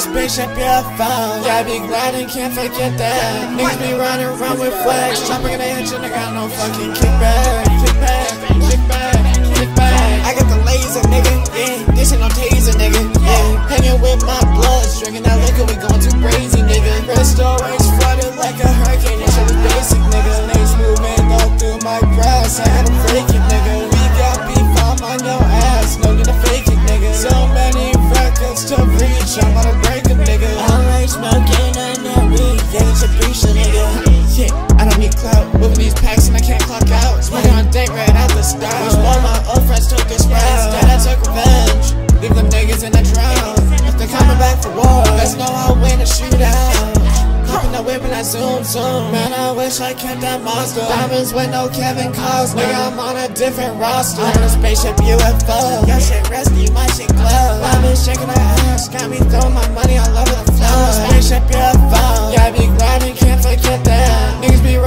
spaceship, UFO. Yeah, I be gliding, can't forget that. Niggas be running around with flags. Jumping in the engine, I got no fucking. Kickback, right at the one of my old friends took this route. Instead, I took revenge. Leave them niggas in the drown. If they're coming back for war, best know I'll win a shootout. Hopping the whip and I zoom zoom. Man, I wish I kept that monster. Diamonds with no Kevin Costner. Nigga, I'm on a different roster. I'm on a spaceship UFO Your shit rusty, my shit glow. I've been shaking her ass. Got me throwing my money all over the floor. I'm a spaceship UFO Yeah, I be grinding, can't forget that. Niggas be